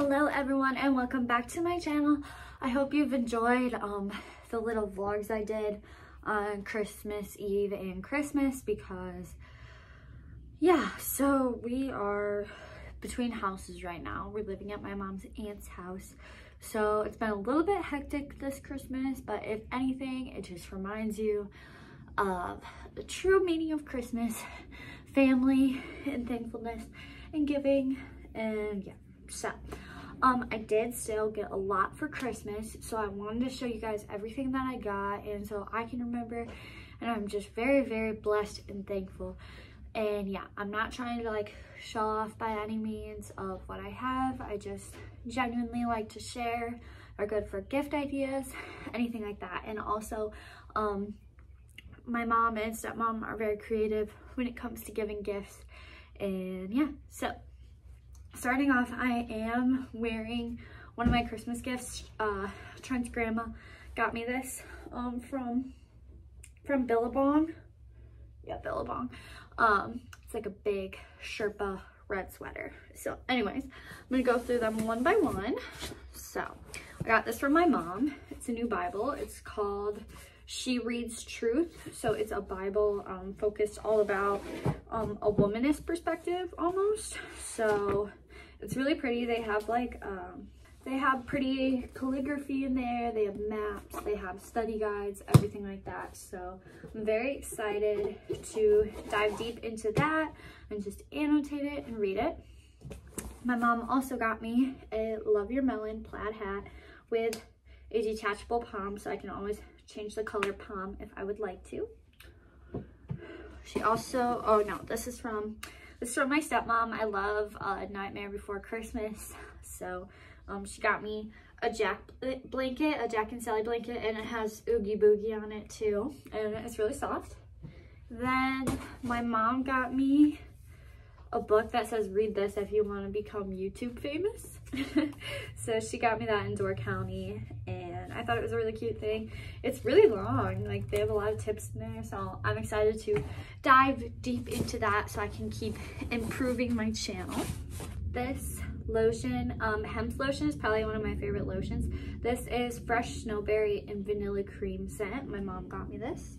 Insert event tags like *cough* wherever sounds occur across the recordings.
Hello everyone and welcome back to my channel. I hope you've enjoyed um, the little vlogs I did on Christmas Eve and Christmas because yeah, so we are between houses right now. We're living at my mom's aunt's house. So it's been a little bit hectic this Christmas, but if anything, it just reminds you of the true meaning of Christmas, family and thankfulness and giving and yeah. So, um, I did still get a lot for Christmas, so I wanted to show you guys everything that I got, and so I can remember, and I'm just very, very blessed and thankful. And yeah, I'm not trying to like show off by any means of what I have. I just genuinely like to share, are good for gift ideas, *laughs* anything like that. And also, um, my mom and stepmom are very creative when it comes to giving gifts. And yeah, so starting off, I am wearing one of my Christmas gifts. Uh, Trent's grandma got me this um, from, from Billabong. Yeah, Billabong. Um, it's like a big Sherpa red sweater. So anyways, I'm gonna go through them one by one. So I got this from my mom. It's a new Bible. It's called She Reads Truth. So it's a Bible um, focused all about um, a womanist perspective almost. So it's really pretty. They have like, um, they have pretty calligraphy in there. They have maps, they have study guides, everything like that. So I'm very excited to dive deep into that and just annotate it and read it. My mom also got me a Love Your Melon plaid hat with a detachable pom so I can always change the color pom if I would like to. She also, oh no, this is from this is from my stepmom. I love uh, Nightmare Before Christmas. So um, she got me a Jack blanket, a Jack and Sally blanket, and it has Oogie Boogie on it too. And it's really soft. Then my mom got me a book that says read this if you want to become YouTube famous. *laughs* so she got me that in Door County and I thought it was a really cute thing. It's really long, like they have a lot of tips in there. So I'm excited to dive deep into that so I can keep improving my channel. This lotion, um, hemp lotion is probably one of my favorite lotions. This is Fresh Snowberry and Vanilla Cream scent. My mom got me this.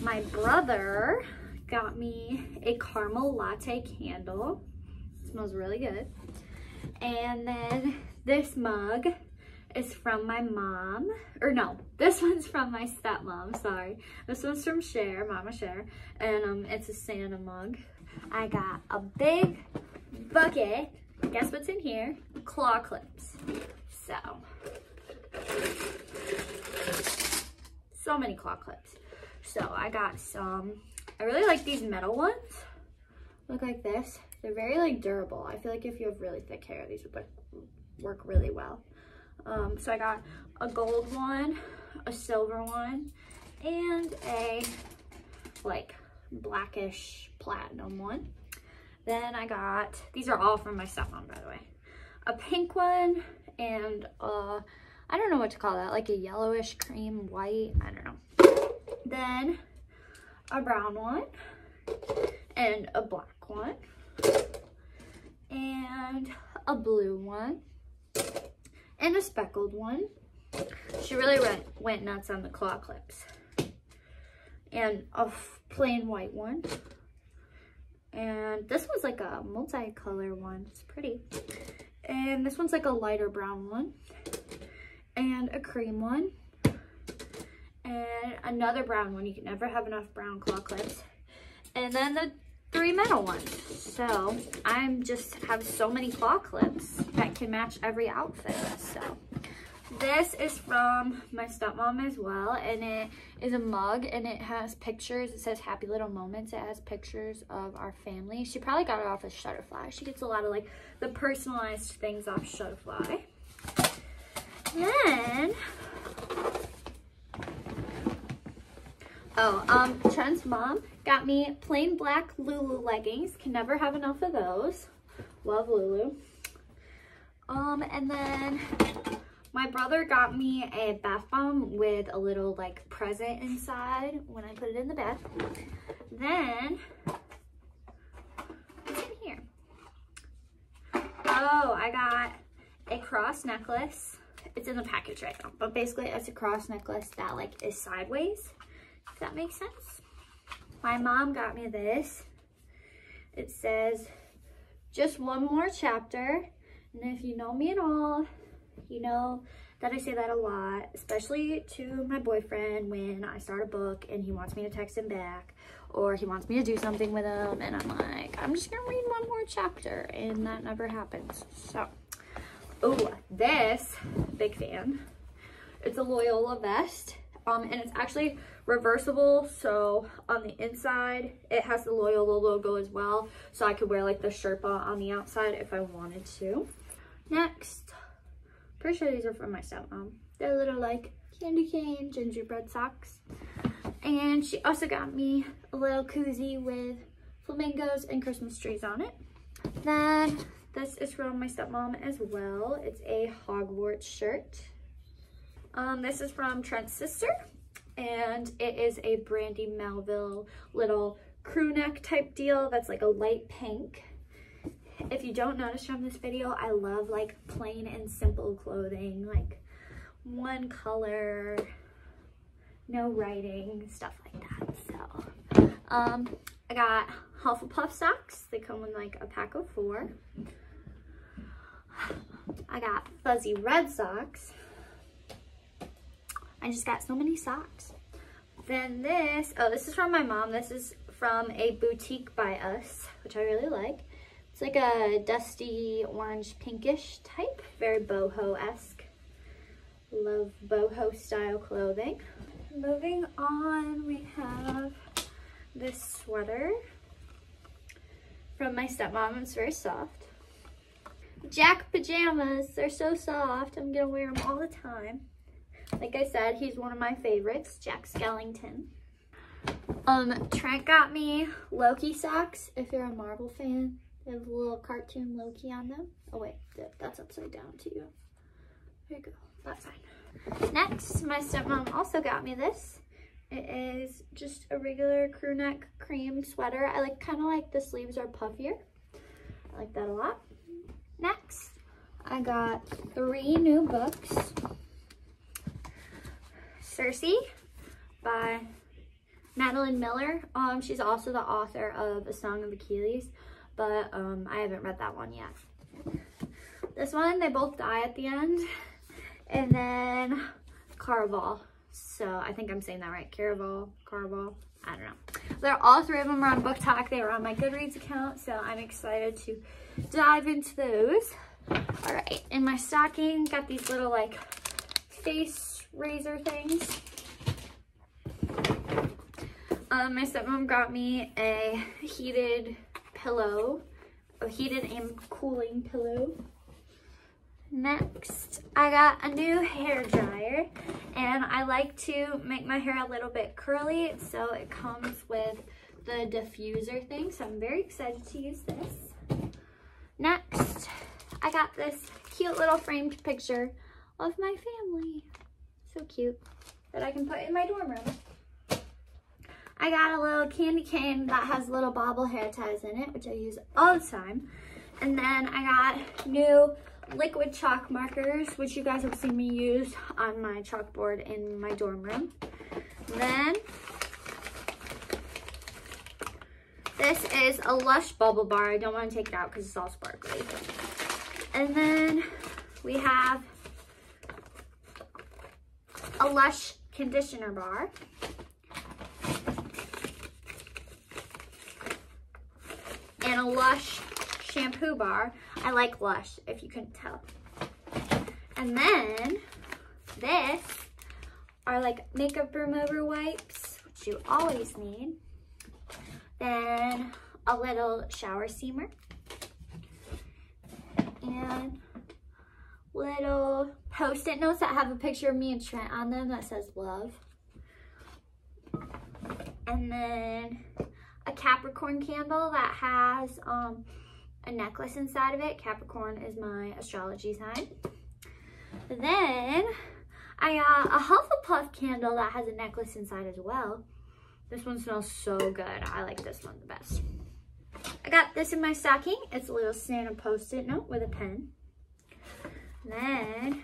My brother got me a caramel latte candle. It smells really good. And then this mug is from my mom, or no, this *laughs* one's from my stepmom, sorry. This one's from Cher, Mama Cher, and um, it's a Santa mug. I got a big bucket, guess what's in here? Claw clips. So, so many claw clips. So I got some, I really like these metal ones. Look like this. They're very like durable. I feel like if you have really thick hair, these would work really well. Um, so I got a gold one, a silver one, and a like blackish platinum one. Then I got, these are all from my stepmom, by the way, a pink one and uh, I don't know what to call that, like a yellowish cream white, I don't know. Then a brown one and a black one and a blue one and a speckled one. She really went, went nuts on the claw clips. And a plain white one. And this one's like a multicolor one. It's pretty. And this one's like a lighter brown one. And a cream one. And another brown one. You can never have enough brown claw clips. And then the three metal ones. So I'm just have so many claw clips that can match every outfit. So this is from my stepmom as well. And it is a mug and it has pictures. It says happy little moments. It has pictures of our family. She probably got it off of Shutterfly. She gets a lot of like the personalized things off Shutterfly. Then Oh, um, Trent's mom got me plain black Lulu leggings. Can never have enough of those. Love Lulu. Um, and then my brother got me a bath bomb with a little like present inside when I put it in the bath. Then, what's in here? Oh, I got a cross necklace. It's in the package right now, but basically it's a cross necklace that like is sideways that makes sense. My mom got me this. It says, just one more chapter. And if you know me at all, you know that I say that a lot, especially to my boyfriend when I start a book and he wants me to text him back or he wants me to do something with him and I'm like, I'm just gonna read one more chapter and that never happens. So, oh, this, big fan. It's a Loyola vest um, and it's actually reversible. So on the inside, it has the Loyola logo as well. So I could wear like the Sherpa on the outside if I wanted to. Next, pretty sure these are from my stepmom. They're little like candy cane gingerbread socks. And she also got me a little koozie with flamingos and Christmas trees on it. Then this is from my stepmom as well. It's a Hogwarts shirt. Um, this is from Trent's sister, and it is a Brandy Melville little crew neck type deal that's like a light pink. If you don't notice from this video, I love like plain and simple clothing, like one color, no writing, stuff like that. So, um, I got Hufflepuff socks. They come in like a pack of four. I got fuzzy red socks. I just got so many socks. Then this, oh, this is from my mom. This is from a boutique by us, which I really like. It's like a dusty orange pinkish type, very boho-esque. Love boho style clothing. Moving on, we have this sweater from my stepmom. It's very soft. Jack pajamas, they're so soft. I'm gonna wear them all the time. Like I said, he's one of my favorites, Jack Skellington. Um, Trent got me Loki socks, if you're a Marvel fan. They have a little cartoon Loki on them. Oh wait, that's upside down to you. There you go, that's fine. Next, my stepmom also got me this. It is just a regular crew neck cream sweater. I like kind of like the sleeves are puffier. I like that a lot. Next, I got three new books. Circe by Madeline Miller. Um, she's also the author of A Song of Achilles, but um, I haven't read that one yet. this one, they both die at the end. And then Caraval. So I think I'm saying that right. Caraval, Caraval. I don't know. They're all three of them are on BookTok. They are on my Goodreads account, so I'm excited to dive into those. All right, in my stocking, got these little like face razor things. Um, my stepmom got me a heated pillow, a heated and cooling pillow. Next, I got a new hair dryer and I like to make my hair a little bit curly so it comes with the diffuser thing so I'm very excited to use this. Next, I got this cute little framed picture of my family. So cute that I can put in my dorm room. I got a little candy cane that has little bobble hair ties in it, which I use all the time. And then I got new liquid chalk markers, which you guys have seen me use on my chalkboard in my dorm room. Then, this is a Lush Bubble Bar. I don't want to take it out because it's all sparkly. And then we have a Lush Conditioner Bar. And a Lush shampoo bar. I like Lush, if you couldn't tell. And then this are like makeup remover wipes, which you always need. Then a little shower steamer. And little post-it notes that have a picture of me and Trent on them that says love. And then a Capricorn candle that has um, a necklace inside of it. Capricorn is my astrology sign. Then I got a Hufflepuff candle that has a necklace inside as well. This one smells so good. I like this one the best. I got this in my stocking. It's a little Santa post-it note with a pen. Then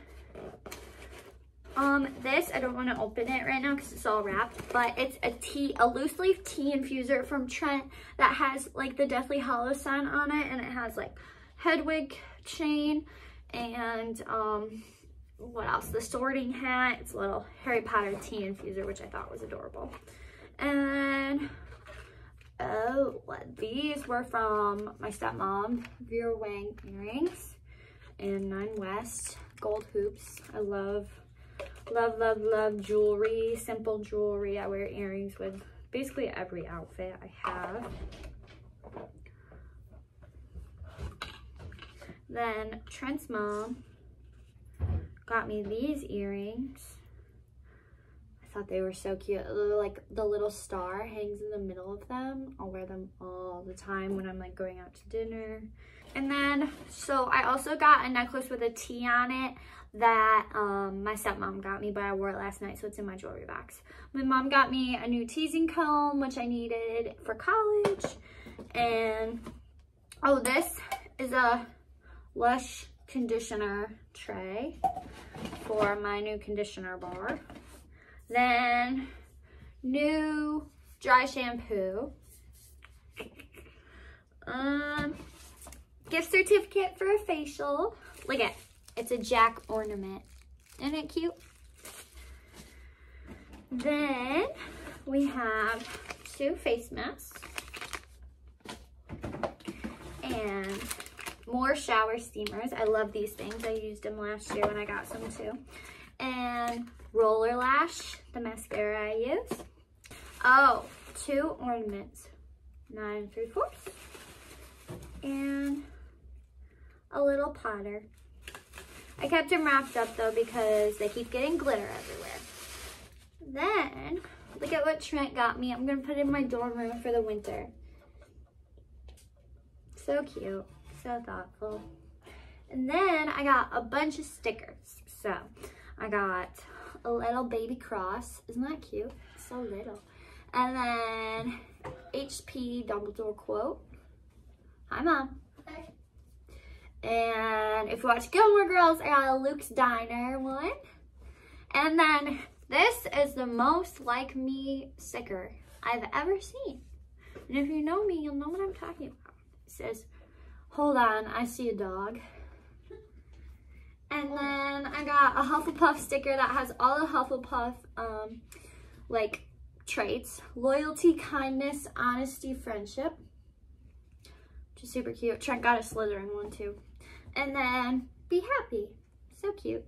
um, this, I don't want to open it right now because it's all wrapped, but it's a tea, a loose leaf tea infuser from Trent that has like the Deathly Hallows sign on it and it has like Hedwig chain and um, what else? The sorting hat. It's a little Harry Potter tea infuser, which I thought was adorable. And oh, these were from my stepmom, Vera Wang earrings and Nine West gold hoops. I love Love, love, love jewelry, simple jewelry. I wear earrings with basically every outfit I have. Then Trent's mom got me these earrings. Thought they were so cute. Like the little star hangs in the middle of them. I'll wear them all the time when I'm like going out to dinner. And then, so I also got a necklace with a T on it that um, my stepmom got me, but I wore it last night, so it's in my jewelry box. My mom got me a new teasing comb, which I needed for college. And, oh, this is a Lush conditioner tray for my new conditioner bar. Then, new dry shampoo. Um, gift certificate for a facial. Look at it's a jack ornament. Isn't it cute? Then we have two face masks and more shower steamers. I love these things. I used them last year when I got some too. And Roller Lash, the mascara I use. Oh, two ornaments. Nine and three fourths. And a little potter. I kept them wrapped up though because they keep getting glitter everywhere. Then, look at what Trent got me. I'm gonna put it in my dorm room for the winter. So cute, so thoughtful. And then I got a bunch of stickers. So I got a little baby cross. Isn't that cute? So little. And then HP Dumbledore quote. Hi, Mom. And if you watch Gilmore Girls, I got a Luke's Diner one. And then this is the most like me sticker I've ever seen. And if you know me, you'll know what I'm talking about. It says, hold on, I see a dog. And then I got a Hufflepuff sticker that has all the Hufflepuff um, like traits. Loyalty, kindness, honesty, friendship. Which is super cute. Trent got a Slytherin one too. And then be happy. So cute.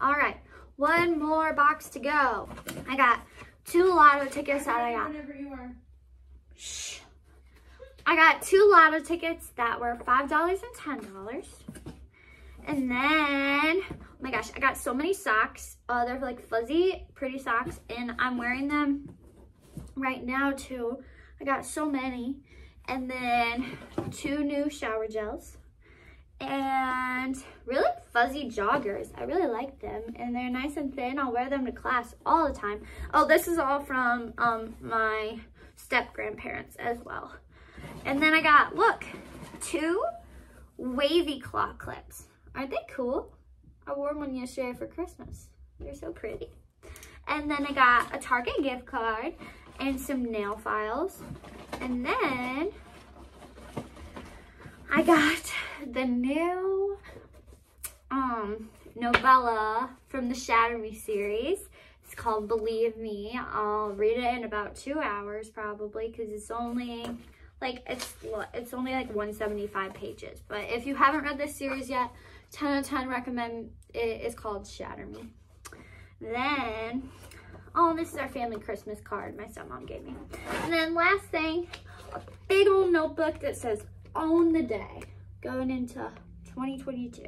All right, one more box to go. I got two lotto tickets that I got. Shh. I got two lotto tickets that were $5 and $10. And then, oh my gosh, I got so many socks. Uh, they're like fuzzy, pretty socks. And I'm wearing them right now too. I got so many. And then two new shower gels. And really fuzzy joggers. I really like them. And they're nice and thin. I'll wear them to class all the time. Oh, this is all from um, my step-grandparents as well. And then I got, look, two wavy claw clips. Aren't they cool? I wore one yesterday for Christmas. They're so pretty. And then I got a Target gift card and some nail files. And then I got the new um, novella from the Shatter Me series. It's called Believe Me. I'll read it in about two hours probably because it's only like it's it's only like 175 pages. But if you haven't read this series yet, 10 out of 10 recommend it is called Shatter Me. Then, oh, this is our family Christmas card my stepmom gave me. And then last thing, a big old notebook that says own the day going into 2022.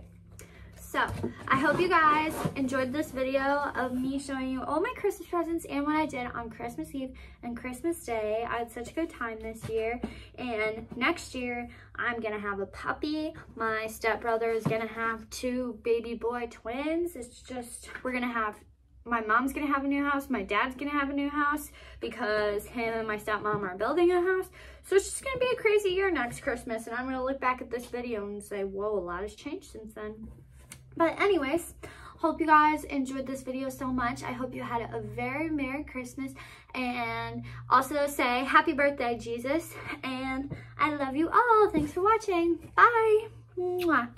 So, I hope you guys enjoyed this video of me showing you all my Christmas presents and what I did on Christmas Eve and Christmas Day. I had such a good time this year. And next year, I'm gonna have a puppy. My stepbrother is gonna have two baby boy twins. It's just, we're gonna have my mom's gonna have a new house, my dad's gonna have a new house because him and my stepmom are building a house. So it's just gonna be a crazy year next Christmas and I'm gonna look back at this video and say, whoa, a lot has changed since then. But anyways, hope you guys enjoyed this video so much. I hope you had a very Merry Christmas and also say happy birthday, Jesus. And I love you all. Thanks for watching. Bye. Mwah.